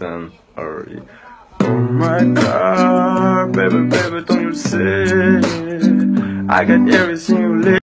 and hurry. Oh my god, baby, baby, don't you say I got everything you need.